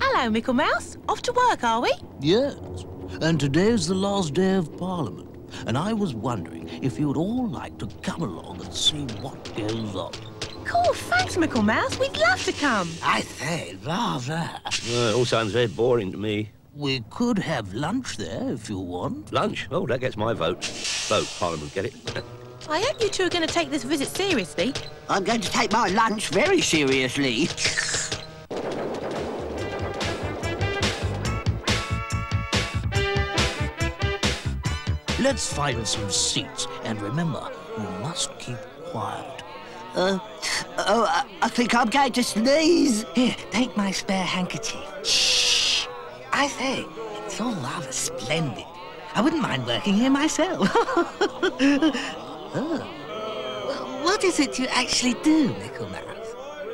Hello, Mickle Mouse. Off to work, are we? Yes, and today's the last day of Parliament, and I was wondering if you'd all like to come along and see what goes on. Cool, thanks, Mickle Mouse. We'd love to come. I say, rather. Well, it all sounds very boring to me. We could have lunch there if you want. Lunch? Oh, that gets my vote. Vote, Parliament, get it? I hope you two are going to take this visit seriously. I'm going to take my lunch very seriously. Let's find some seats, and remember, you must keep quiet. Uh, oh, I, I think I'm going to sneeze. Here, take my spare handkerchief. Shh! I say, it's all rather splendid. I wouldn't mind working here myself. oh. What is it you actually do, Mickle?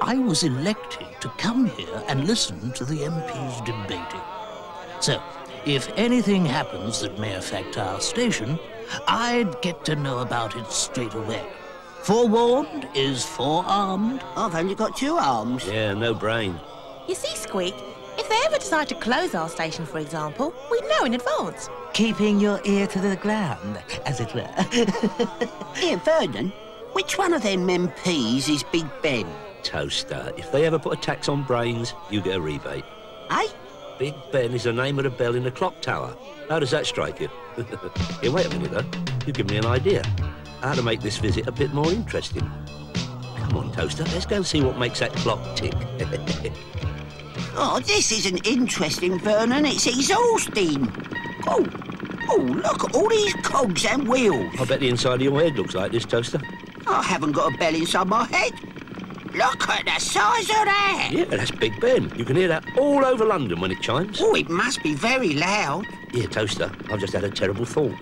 I was elected to come here and listen to the MPs debating. So, if anything happens that may affect our station, I'd get to know about it straight away. Forewarned is forearmed. I've only got two arms. Yeah, no brain. You see, Squeak, if they ever decide to close our station, for example, we'd know in advance. Keeping your ear to the ground, as it were. Here, Vernon, which one of them MPs is Big Ben? Toaster, if they ever put a tax on brains, you get a rebate. Eh? Big Ben is the name of the bell in the clock tower. How does that strike you? Here, wait a minute, though. You give me an idea. How to make this visit a bit more interesting. Come on, Toaster, let's go and see what makes that clock tick. Oh, this isn't interesting, Vernon. It's exhausting. Oh, oh, look at all these cogs and wheels. I bet the inside of your head looks like this, Toaster. I haven't got a bell inside my head. Look at the size of that. Yeah, that's Big Ben. You can hear that all over London when it chimes. Oh, it must be very loud. Yeah, Toaster, I've just had a terrible thought.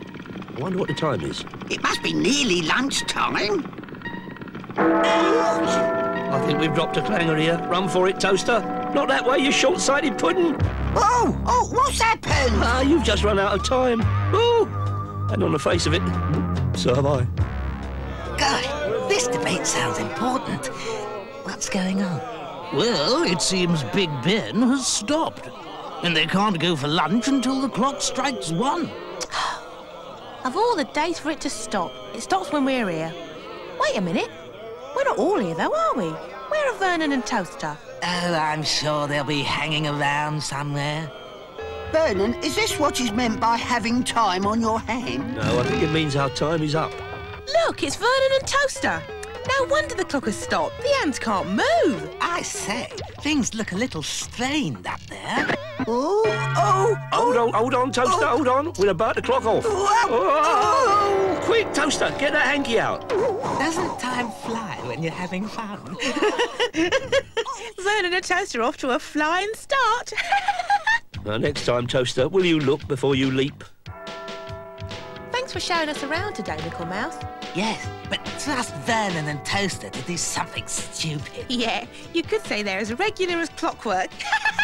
I wonder what the time is. It must be nearly lunchtime. I think we've dropped a clanger here. Run for it, Toaster. Not that way, you short-sighted pudding. Oh, oh, what's happened? Ah, you've just run out of time. Oh, and on the face of it, so have I. God, this debate sounds important. What's going on? Well, it seems Big Ben has stopped. And they can't go for lunch until the clock strikes one. Of all the days for it to stop, it stops when we're here. Wait a minute. We're not all here, though, are we? Where are Vernon and Toaster? Oh, I'm sure they'll be hanging around somewhere. Vernon, is this what is meant by having time on your hand? No, I think it means our time is up. Look, it's Vernon and Toaster. No wonder the clock has stopped. The ants can't move. I say, things look a little strained up there. Oh, oh, Hold oh. on, hold on, Toaster, oh. hold on. We're about to clock off. Oh, oh, quick, Toaster, get that hanky out. Doesn't time fly when you're having fun? Vernon and Toaster are off to a flying start. Now, next time, Toaster, will you look before you leap? Thanks for showing us around today, Mickle Mouse. Yes, but trust Vernon and Toaster to do something stupid. Yeah, you could say they're as regular as clockwork.